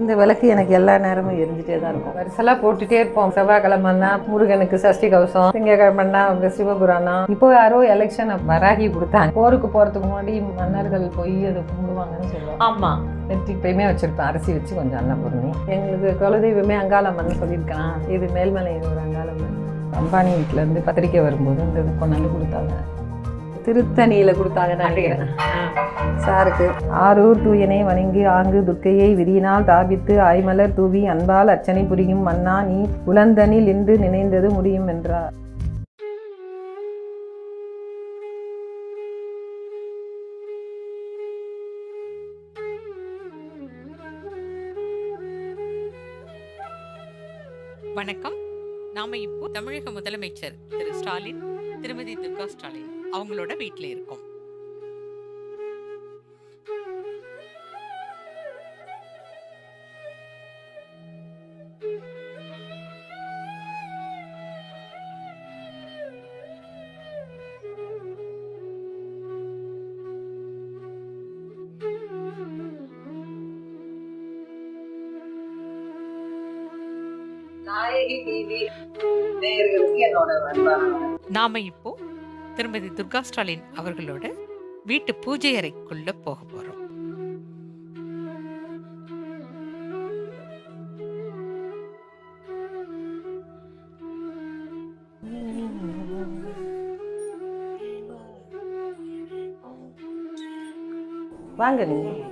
இந்த விளக்கு எனக்கு எல்லா நேரமும் எரிஞ்சிட்டே தான் இருக்கும். வரிசலாக போட்டுட்டே இருப்போம். செவ்வாய்க்கிழமைனா முருகனுக்கு சஷ்டி கவசம் திங்கக்கிழமைனா அவங்க சிவபுராணம். இப்போ யாரோ எலெக்ஷன் வராகி கொடுத்தாங்க. போருக்கு போகிறதுக்கு முன்னாடி மன்னர்கள் போய் அதை கும்பிடுவாங்கன்னு சொல்லுவாங்க. ஆமா. நெற்றி எப்பயுமே வச்சிருப்பேன். அரிசி வச்சு கொஞ்சம் அன்னபூர்ணி. எங்களுக்கு குலதெய்வமே அங்காளம்மன் சொல்லியிருக்கான் இது மேல்மலை ஒரு அங்காளம்மன். அம்பானி வீட்டுல இருந்து பத்திரிக்கை வரும்போது இந்த இது கொண்டாந்து கொடுத்தாங்க. திருத்தணியில் கொடுத்தாங்கன்னு நினைக்கிறேன். சாருக்கு. ஆரூர் தூயனை வணங்கி ஆங்கு துர்க்கையை விதியினால் தாபித்து ஆய்மலர் தூவி அன்பால் அர்ச்சனை புரியும் மன்னா நீ உலந்தனில் இன்று நினைந்தது முடியும் என்றார். வணக்கம். நாம இப்போ தமிழக முதலமைச்சர் திரு ஸ்டாலின் திருமதி துர்கா ஸ்டாலின். அவங்களோட வீட்டில் இருக்கோம். நாம இப்போ திருமதி துர்கா ஸ்டாலின் அவர்களோட வீட்டு பூஜை அறைக்குள்ள போக போறோம். வாங்க நீங்க.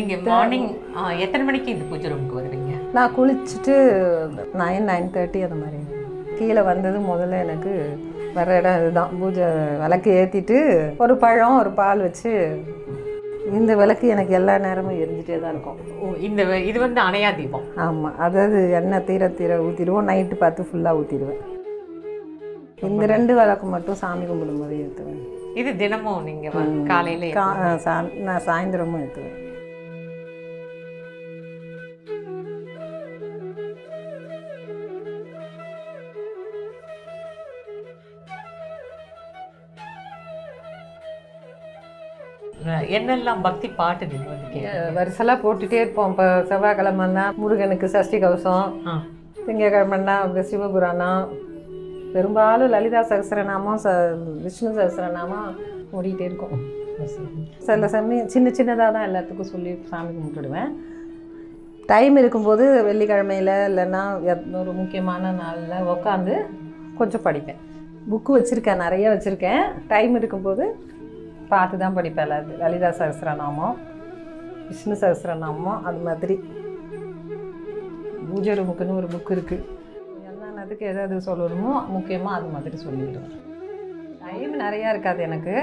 நீங்க மார்னிங் எத்தனை மணிக்கு இந்த பூஜை ரூமுக்கு வருவீங்க? நான் குளிச்சுட்டு நைன் நைன் தேர்ட்டி அந்த மாதிரி. கீழே வந்தது முதல்ல எனக்கு வர இடம் இதுதான். பூஜை விளக்கு ஏற்றிட்டு ஒரு பழம் ஒரு பால் வச்சு இந்த விளக்கு எனக்கு எல்லா நேரமும் எரிஞ்சிட்டே தான் இருக்கும். ஓ இந்த இது வந்து அணையா தீபம்? ஆமாம் அதாவது எண்ணெய் தீர தீர ஊற்றிடுவோம் நைட்டு பார்த்து ஃபுல்லாக ஊற்றிடுவேன் இந்த ரெண்டு விளக்கு மட்டும் சாமி கும்பிடும் போது ஏற்றுவேன் இது தினமும் நீங்க வ- காலையில சா- நான் சாயந்தரமும் ஏற்றுவேன் என்னெல்லாம் பக்தி பாட்டு நீங்க வந்து போட்டுட்டே இருப்போம். இப்போ செவ்வாய்க்கிழமைன்னா முருகனுக்கு சஷ்டி கவசம். திங்கக்கிழமைன்னா சிவபுராணம் பெரும்பாலும் லலிதா சகஸ்ரநாமம் ச விஷ்ணு சகஸ்ரநாமம் ஓடிட்டே இருக்கும். சில சமயம் சின்ன சின்னதாக தான் எல்லாத்துக்கும் சொல்லி சாமி கும்பிட்டுடுவேன். டைம் இருக்கும்போது வெள்ளிக்கிழமையில் இல்லைன்னா ஒரு முக்கியமான நாளில் உட்காந்து கொஞ்சம் படிப்பேன். புக்கு வச்சுருக்கேன் நிறைய வச்சுருக்கேன். டைம் இருக்கும்போது பார்த்து தான் படிப்பேன் லலிதா சகஸ்ரநாமம் விஷ்ணு சகஸ்ரநாமம் அது மாதிரி. பூஜை ரூமுக்குன்னு ஒரு புக் இருக்குது என்னென்னதுக்கு எதாவது சொல்லணுமோ முக்கியமாக அது மாதிரி சொல்லிவிடுவேன் டைம் நிறையா இருக்காது எனக்கு.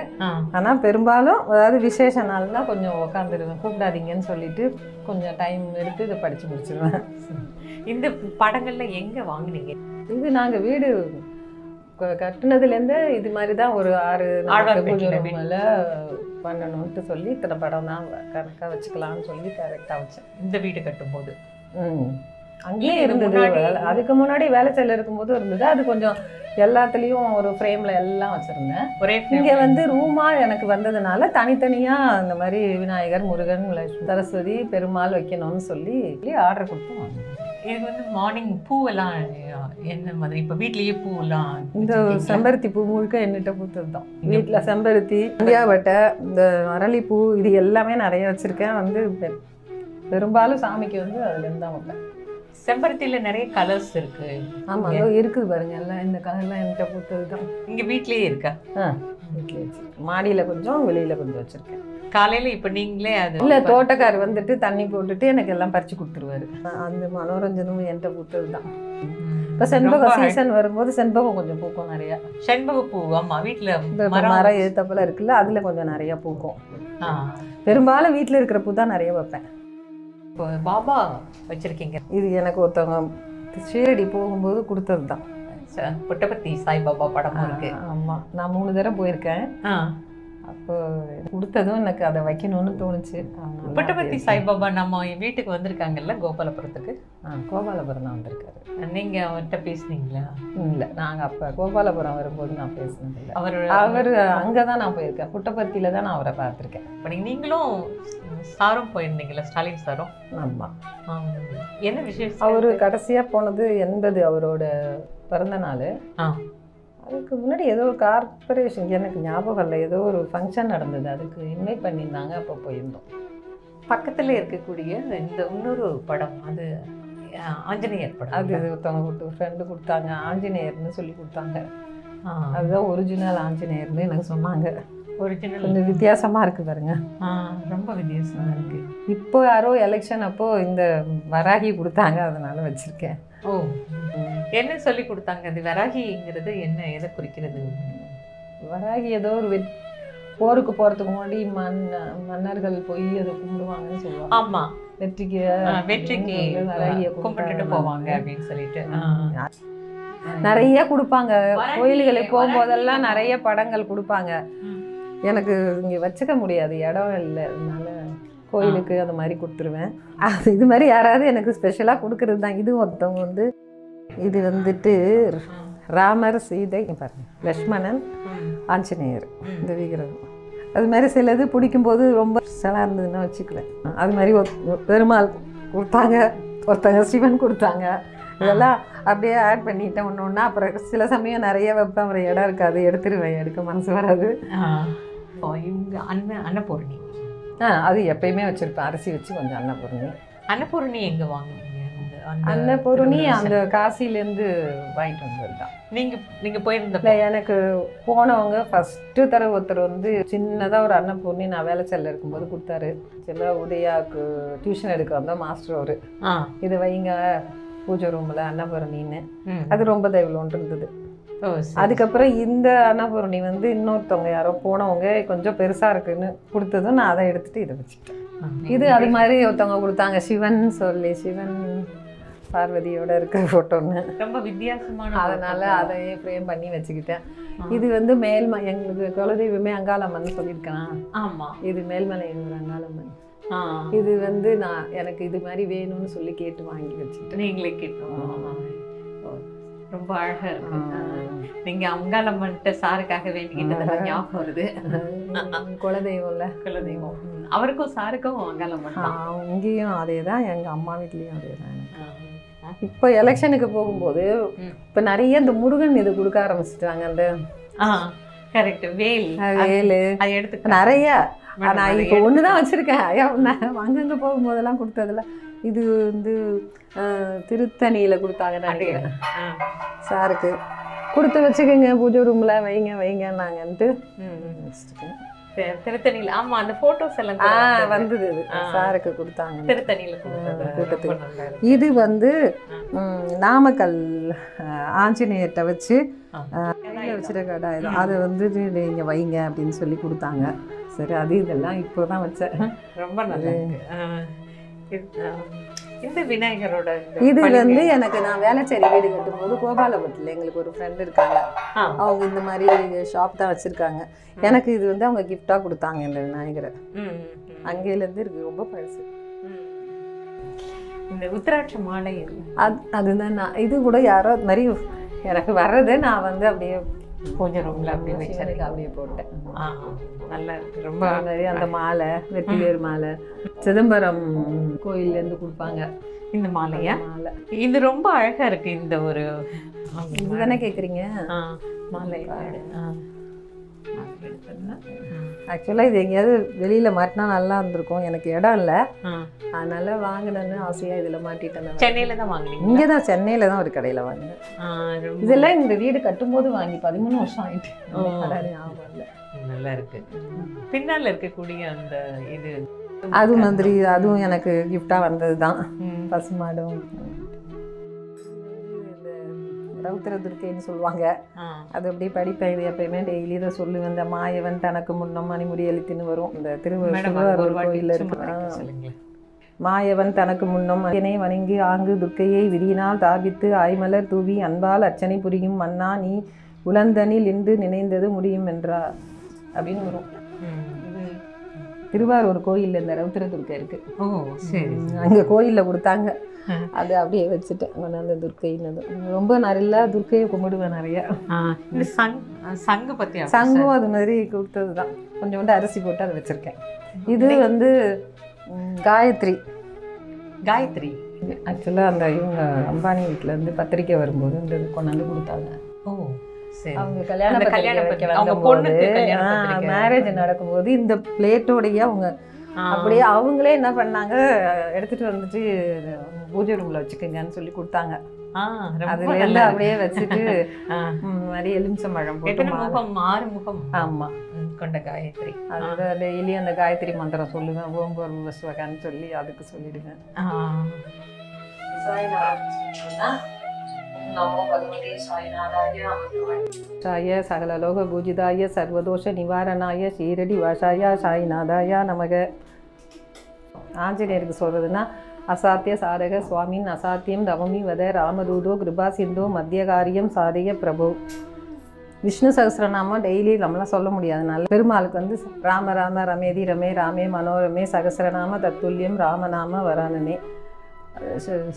ஆனால் பெரும்பாலும் அதாவது விசேஷ நாள்னா கொஞ்சம் உக்காந்துருவேன் கூப்பிடாதீங்கன்னு சொல்லிட்டு கொஞ்சம் டைம் எடுத்து இதை படித்து முடிச்சிருவேன். இந்த படங்கள்ல எங்க வாங்குனீங்க? இது நாங்கள் வீடு கட்டுனதுலேருந்தே இது மாதிரி தான் ஒரு ஆறு ரூமில் பண்ணணும்ட்டு சொல்லி இத்தனை படம் தான் கரெக்டாக வச்சுக்கலாம்னு சொல்லி கரெக்டாக வச்சேன். இந்த வீடு கட்டும்போது. ம். அங்கேயே இருந்தது. அதுக்கு முன்னாடி வேலை செய்யல இருக்கும்போது இருந்தது. அது கொஞ்சம் எல்லாத்துலேயும் ஒரு ஃப்ரேமில் எல்லாம் வச்சுருந்தேன். ஒரே இங்கே வந்து ரூமாக எனக்கு வந்ததுனால தனித்தனியாக இந்த மாதிரி விநாயகர் முருகன் லட்சுமி சரஸ்வதி பெருமாள் வைக்கணும்னு சொல்லி ஆர்டர் கொடுத்து இது வந்து மார்னிங் பூவெல்லாம் என்ன மாதிரி? இப்போ வீட்லயே பூவெல்லாம் இந்த? செம்பருத்தி பூ முழுக்க என்கிட்ட பூத்தது தான் வீட்டில் செம்பருத்தி இந்தியாவட்டை இந்த அரளிப்பூ இது எல்லாமே நிறைய வச்சுருக்கேன். வந்து பெரும்பாலும் சாமிக்கு வந்து அதுலேருந்து தான் வைப்பேன். செம்பருத்தியில நிறைய கலர்ஸ் இருக்கு. ஆமாம் இருக்குது பாருங்க எல்லாம் இந்த கலர்லாம் என்கிட்ட பூத்தது தான் இங்க வீட்லயே இருக்கா? ஆ. மாடியில் கொஞ்சம் வெளியில் கொஞ்சம் வச்சுருக்கேன். காலையில இப்ப நீங்களே அது இல்லை தோட்டக்கார் வந்துட்டு தண்ணி போட்டுட்டு எனக்கு எல்லாம் பறித்து கொடுத்துருவாரு. அந்த மனோரஞ்சனும் என்கிட்ட பூத்தது தான். இப்போ செண்பகம் சீசன் வரும்போது செண்பகம் கொஞ்சம் பூக்கும் நிறையா. செண்பக பூ ஆமா வீட்ல இந்த மரம் மரம் எழுத்தப்பல இருக்குல்ல அதில் கொஞ்சம் நிறையா பூக்கும். பெரும்பாலும் வீட்டில் இருக்கிற பூ தான் நிறைய வைப்பேன். இப்போ பாபா வச்சிருக்கீங்க. இது எனக்கு ஒருத்தவங்க ஷீரடி போகும்போது கொடுத்தது தான் ச- புட்டபர்த்தி சாய்பாபா படமும் இருக்கு. ஆமாம் நான் மூணு தடவை போயிருக்கேன். அப்போ கொடுத்ததும் எனக்கு அதை வைக்கணும்னு தோணுச்சு. புட்டபர்த்தி சாய்பாபா நம்ம வீட்டுக்கு வந்திருக்காங்கல்ல கோபாலபுரத்துக்கு? ஆ கோபாலபுரம் தான் வந்திருக்காரு. நீங்க அவர்கிட்ட பேசுனீங்களா? இல்லை நாங்கள் அப்போ கோபாலபுரம் வரும்போது நான் பேசினதில்லை அவர் அவர் அங்கே தான் நான் போயிருக்கேன். புட்டபர்த்தியில் தான் நான் அவரை பார்த்துருக்கேன். இப்ப நீங்க- நீங்களும் சாரும் போயிருந்தீங்களா ஸ்டாலின் சாரும்? ஆமாம் ஆம். என்ன விசேஷம் அவர் கடைசியாக போனது எண்பது அவரோட பிறந்த நாள். ஆ. அதுக்கு முன்னாடி ஏதோ ஒரு கார்பரேஷன் எனக்கு ஞாபகம் இல்லை. ஏதோ ஒரு ஃபங்க்ஷன் நடந்தது. அதுக்கு இன்வைட் பண்ணியிருந்தாங்க. அப்போ போயிருந்தோம். பக்கத்துல இருக்கக்கூடிய இந்த இன்னொரு படம் அது ஆஞ்சநேயர் படம் அது ஒருத்தவங்க கொடுத்து ஃப்ரெண்டு கொடுத்தாங்க. ஆஞ்சநேயர்னு சொல்லி கொடுத்தாங்க. அதுதான் ஒரிஜினல் ஆஞ்சநேயர்னு எனக்கு சொன்னாங்க. ஒரிஜினல் கொஞ்சம் வித்தியாசமாக இருக்கு பாருங்க. ரொம்ப வித்தியாசமா இருக்கு. இப்போ யாரோ எலெக்ஷன் அப்போ இந்த வராகி கொடுத்தாங்க. அதனால வச்சிருக்கேன். ஓ. என்ன சொல்லி கொடுத்தாங்க? அது வராகிங்கிறது என்ன எதை குறிக்கிறது? வராகி ஏதோ ஒரு வெட் போருக்கு போகிறதுக்கு முன்னாடி மன் மன்னர்கள் போய் அதை கும்பிடுவாங்கன்னு சொல்லுவாங்க. ஆமா. வெற்றிக்கு வெற்றிக்கு வராகியை கும்பிட்டுட்டு போவாங்க அப்படின்னு சொல்லிட்டு. நிறைய கொடுப்பாங்க. கோயில்களுக்கு போகும்போதெல்லாம் நிறைய படங்கள் கொடுப்பாங்க. எனக்கு இங்கே வச்சுக்க முடியாது. இடம் இல்லை. அதனால கோயிலுக்கு அந்த மாதிரி கொடுத்துருவேன். அது இது மாதிரி யாராவது எனக்கு ஸ்பெஷலாக கொடுக்கறது தான். இது ஒருத்தவங்க வந்து இது வந்துட்டு ராமர் சீதை பாருங்க லக்ஷ்மணன். ஆஞ்சநேயர். இந்த விக்கிரகம். அது மாதிரி சிலது பிடிக்கும்போது ரொம்ப ஸ்பெஷலாக இருந்ததுன்னா வச்சுக்குவேன். அது மாதிரி ஒரு பெருமாள் கொடுத்தாங்க ஒருத்தங்க சிவன் கொடுத்தாங்க. இதெல்லாம் அப்படியே ஆட் பண்ணிட்டேன் ஒன்று ஒன்றா அப்புறம் சில சமயம் நிறைய வைப்பேன் அப்புறம் இடம் இருக்காது எடுத்துருவேன் எடுக்க மனசு வராது. இவங்க அன்ன அன்னபூர்ணி. ஆ அது எப்பயுமே வச்சுருப்பேன். அரிசி வச்சு கொஞ்சம் அன்னபூர்ணி. அன்னபூர்ணி எங்க அந்த அன்னபூர்ணி அந்த காசிலேருந்து வாங்கிட்டு வந்தது தான் நீங்க நீங்க போயிருந்த எனக்கு போனவங்க ஃபஸ்ட்டு தடவை ஒருத்தர் வந்து சின்னதாக ஒரு அன்னபூர்ணி நான் வேலை செல்ல இருக்கும்போது கொடுத்தாரு. சில உதயாவுக்கு டியூஷன் எடுக்க வந்தால் மாஸ்டர் அவர். இதை வைங்க பூஜை ரூமில் அன்னபூரணின்னு. அது ரொம்ப தயவுலோன்று இருந்தது. அதுக்கப்புறம் இந்த அன்னபூரணி வந்து இன்னொருத்தவங்க யாரோ போனவங்க கொஞ்சம் பெருசாக இருக்குன்னு கொடுத்ததும் நான் அதை எடுத்துட்டு இதை வச்சுட்டேன். இது அது மாதிரி ஒருத்தவங்க கொடுத்தாங்க. சிவன் சொல்லி சிவன் பார்வதியோட இருக்கிற ஃபோட்டோன்னு ரொம்ப வித்தியாசமான அதனால அதையே ஃப்ரேம் பண்ணி வச்சுக்கிட்டேன். இது வந்து மேல்ம எங்களுக்கு குலதெய்வமே அங்காளம்மன் சொல்லியிருக்கேன்? ஆமா. இது மேல்மலை ஒரு அங்காளம்மன். இது வந்து நான் எனக்கு இது மாதிரி வேணும்னு சொல்லி கேட்டு வாங்கி வச்சுக்கிட்டேன். நீங்களே கேட்டோம் ரொம்ப அழகா இருக்கு. நீங்க அங்காளம்மன்ட்ட சாருக்காக வேண்டிக்கிட்டதெல்லாம் ஞாபகம் வருது. குலதெய்வம்ல குலதெய்வம் அவருக்கும் சாருக்கும் அங்காளம்மன் இங்கேயும் அதே தான் எங்கள் அம்மா வீட்லேயும் அதே தான். இப்போ எலெக்ஷனுக்கு போகும்போது. இப்போ நிறைய இந்த முருகன் இது கொடுக்க ஆரம்பிச்சிட்டாங்க அந்த கரெக்ட் வேல். வேலு. அதை எடுத்து நிறைய. நான் இப்போ ஒன்று தான் வச்சுருக்கேன். நான் அங்கங்கே போகும்போதெல்லாம் கொடுத்ததில்ல இது வந்து திருத்தணியில் கொடுத்தாங்க நினைக்கிறேன். சாருக்கு. கொடுத்து வச்சுக்கோங்க பூஜை ரூமில் வைங்க வைங்கன்னாங்கன்ட்டு. வச்சுருக்கேன் திருத்தணியில ஆமா அந்த போட்டோஸ் எல்லாம் வந்தது. சாருக்கு கொடுத்தாங்க. திருத்தணியில கூட்டத்துக்கு. இது வந்து நாமக்கல் ஆஞ்சநேயர்கிட்ட வச்சு தான் அதை வந்து நீங்கள் வைங்க அப்படின்னு சொல்லி கொடுத்தாங்க. சரி அது இதெல்லாம் இப்போ தான் வச்சேன். ரொம்ப நல்லா இந்த விநாயகரோட இந்த இது பளிங்கு- வந்து எனக்கு நான் வேலைச்சேரி வீடு கட்டும்போது கோபாலபுரத்தில் எங்களுக்கு ஒரு ஃப்ரெண்ட் இருக்காங்க. அவங்க இந்த மாதிரி ஷாப் தான் வச்சுருக்காங்க எனக்கு இது வந்து அவங்க கிஃப்டாக கொடுத்தாங்க இந்த விநாயகரை. அங்கேலேருந்து இருக்குது ரொம்ப பழசு. இந்த உத்திராட்ச மாலை? அது அதுதான் நான் இது கூட யாரோ மாதிரி எனக்கு வர்றது நான் வந்து அப்படியே பூஜை ரூம்ல அப்படியே வச்சிருக்கேன் சிவனுக்கு அப்படியே போட்டேன். நல்லா இருக்கு. ரொம்ப மாதிரி அந்த மாலை வெற்றிவேர் மாலை. சிதம்பரம் கோயில்லேருந்து கொடுப்பாங்க. இந்த மாலையா? மாலை. இது ரொம்ப அழகா இருக்கு இந்த ஒரு இதுதானே கேட்குறீங்க மாலை ஆக்சுவலாக இது எங்கேயாவது வெளியில் மாட்டினா நல்லா இருந்திருக்கும். எனக்கு இடம் இல்லை. அதனால வாங்கினேன்னு ஆசையாக இதில் மாட்டிட்டேன். சென்னையில தான் வாங்குனீங்க இங்கே தான் சென்னையில் தான் ஒரு கடையில் வாங்கினேன். இதெல்லாம் இந்த வீடு கட்டும்போது வாங்கி பதிமூணு வருஷம் இல்லை. நல்லா இருக்கு. பின்னால இருக்கக்கூடிய அந்த இது. அது மாதிரி அதுவும் எனக்கு கிஃப்டாக வந்தது தான். பசுமாடும். ரவுத்திர துர்க்கைன்னு சொல்லுவாங்க. அது அப்படியே படிப்பேன் எப்பயுமே டெய்லி இதை சொல்லுவேன். இந்த மாயவன் தனக்கு முன்னம் மணிமுடி எழுத்துன்னு வரும். இந்த திருவள்ளுவர் கோயிலில் இருக்கு. மாயவன் தனக்கு முன்னம் மகனை வணங்கி ஆங்கு துர்க்கையை விதியினால் தாபித்து ஆய்மலர் தூவி அன்பால் அர்ச்சனை புரியும் மன்னா நீ உளந்தனில் இன்று நினைந்தது முடியும் என்றார். அப்படின்னு வரும். திருவாரூர் கோயிலில் இந்த ரவுத்திர துர்க்கை இருக்கு. ஓ சரி அங்கே கோயிலில் கொடுத்தாங்க. அது அப்படியே வச்சுட்டேன். கொண்டாந்து துர்க்கைன்னு ரொம்ப நல்லா துர்க்கையை கும்பிடுவேன் நிறைய. இந்த சங் சங்கு அப்படி சங்கும் அது மாதிரி கொடுத்தது தான் கொஞ்சோண்டு அரிசி போட்டு அதை வச்சுருக்கேன். இது வந்து காயத்ரி. காயத்ரி? ஆக்சுவலாக அந்த இவங்க அம்பானி வீட்டில் இருந்து பத்திரிக்கை வரும்போது இந்த கொண்டாந்து கொடுத்தாங்க. ஓ. அவங்க கல்யாண அந்த பத்திரிக்கை கல்யாண வைக்க பத்திரிக்கை, அவங்க வந்தபோது, பொண்ணுக்கு. மேரேஜ் நடக்கும்போது இந்த பிளேட்டோடைய அவங்க. அப்படியே அவங்களே என்ன பண்ணாங்க எடுத்துட்டு வந்துட்டு பூஜை ரூம்ல வச்சுக்கோங்கன்னு சொல்லி கொடுத்தாங்க. அதுல இருந்து. அப்படியே வச்சுட்டு மாதிரி எலுமிச்சம்பழம். முகம்? ஆறு முகம். ஆமா. கொண்ட காயத்ரி. அதுதான் டெய்லி அந்த காயத்ரி மந்திரம் சொல்லுவேன் ஓம் வசுவகான்னு சொல்லி அதுக்கு சொல்லிடுவேன். சாய சகலலோக பூஜிதாய சர்வதோஷ நிவாரணாய ஷீரடி வாஷாய சாய்நாதாய நமக. ஆஞ்சநேயருக்கு சொல்கிறதுன்னா அசாத்திய சாதக சுவாமின் அசாத்தியம் ரவமி வத ராமதூதோ கிருபா சிந்தோ மத்திய காரியம் பிரபு. விஷ்ணு சகசிரநாமம் டெய்லி நம்மளாம் சொல்ல முடியாதுனால பெருமாளுக்கு வந்து ராம ராம ரமேதி ரமே ராமே மனோரமே சகசிரநாம தத்துல்யம் ராமநாம வரானனே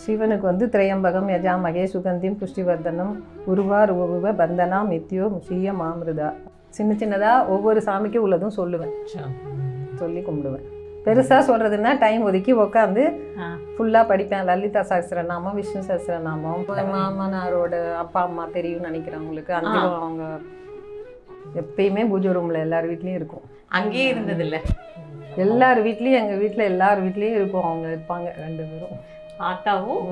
சிவனுக்கு வந்து திரையம்பகம் யஜாமகே சுகந்திம் புஷ்டிவர்தனம் உருவார் உருவ பந்தனா மித்யோ முஷிய மாமிருதா. சின்ன சின்னதாக ஒவ்வொரு சாமிக்கும் உள்ளதும் சொல்லுவேன். சொல்லி கும்பிடுவேன். பெருசாக சொல்கிறதுன்னா டைம் ஒதுக்கி உட்காந்து. ஃபுல்லாக படிப்பேன். லலிதா சஹஸ்ரநாமம் விஷ்ணு சஹஸ்ரநாமம் மாமனாரோட அப்பா அம்மா தெரியும்னு நினைக்கிறவங்களுக்கு அஞ்சலும் அவங்க எப்பயுமே பூஜை ரூமில் எல்லார் வீட்லேயும் இருக்கும். அங்கேயே இருந்தது இல்ல எல்லார் வீட்லேயும் எங்கள் வீட்டில் எல்லார் வீட்லேயும் இருக்கும். அவங்க இருப்பாங்க ரெண்டு பேரும். ஆத்தாவும்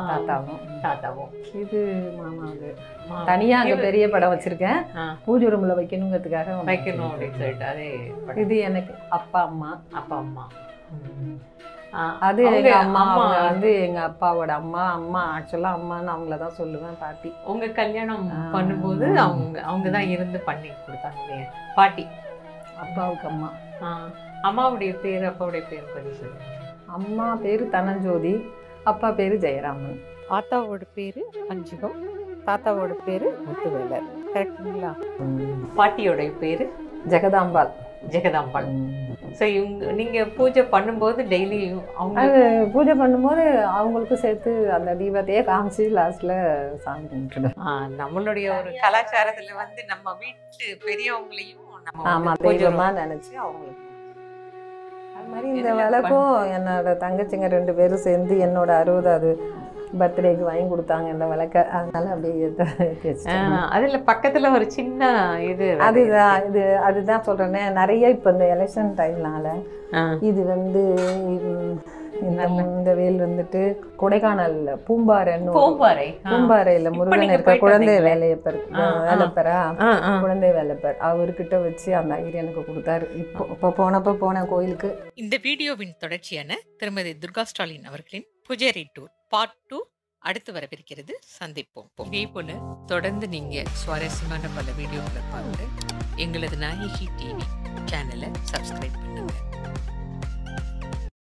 தாத்தாவும் தாத்தாவும் இது மாமாவுக்கு ஆ. தனியாக அங்கே பெரிய படம் வச்சுருக்கேன். பூஜை ரூமில் வைக்கணுங்கிறதுக்காக வைக்கணும் அப்படின்னு சொல்லிட்டு அதே. இது எனக்கு அப்பா அம்மா அப்பா அம்மா அது அவங்க எங்க அம்மா வந்து எங்க அப்பாவோட அம்மா அம்மா ஆக்சுவலா அம்மான்னு அவங்கள தான் சொல்லுவேன் பாட்டி உங்க கல்யாணம். பண்ணும்போது அவங்க அவங்க தான் இருந்து பண்ணி கொடுத்தாங்க? பாட்டி அப்பாவுக்கு அம்மா. அம்மாவுடைய பேர் அப்பாவுடைய பேர் கொஞ்சம் சொல்லுங்க அம்மா பேரு தனஞ்சோதி அப்பா பேரு ஜெயராமன். ஆத்தாவோட பேரு அஞ்சுகம் தாத்தாவோட பேரு முத்துவேலர். கரெக்டுங்களா பாட்டியோட பேரு ஜெகதாம்பாள் ஜெகதாம்பாள். ஸோ இவங்க நீங்க பூஜை பண்ணும்போது டெய்லி அவங்க பூஜை பண்ணும்போது அவங்களுக்கும் சேர்த்து அந்த தீபத்தையே காமிச்சு லாஸ்ட்ல சாமி கும்பிட்டுடும் நம்மளுடைய ஒரு கலாச்சாரத்துல வந்து நம்ம வீட்டு பெரியவங்களையும் நம்ம ஆமா வந்து பூஜை தெய்வமா நினைச்சு அவங்களுக்கு மாதிரி இந்த விளக்கும் என்னோட தங்கச்சிங்க ரெண்டு பேரும் சேர்ந்து என்னோட அறுபதாவது பர்த்டேக்கு வாங்கி கொடுத்தாங்க இந்த விளக்க அதனால அப்படியே. அதுல பக்கத்துல ஒரு சின்ன இது அதுதான் இது அதுதான் சொல்றேனே. நிறைய இப்போ இந்த எலெக்ஷன் டைம்னால இது வந்து இந்த வேல் வந்துட்டு கொடைக்கானல்ல பூம்பாறைன்னு பூம்பாறை. பூம்பாறையில முருகன் இருக்க குழந்தை? வேலையப்பர். வேலைப்பரா. குழந்தை வேலைப்பர் அவர்கிட்ட வச்சு அந்த ஐயர் எனக்கு கொடுத்தாரு. இப்போ இப்போ போனப்போ போனேன் கோயிலுக்கு. இந்த வீடியோவின் தொடர்ச்சியான திருமதி துர்கா ஸ்டாலின் அவர்களின் புஜேரி டூர் பார்ட் டூ அடுத்து வரவிருக்கிறது. சந்திப்போம். இதே போல தொடர்ந்து நீங்க சுவாரஸ்யமான பல வீடியோக்களை பார்க்க எங்களது நாயகி டிவி சேனலை சப்ஸ்கிரைப் பண்ணுங்க.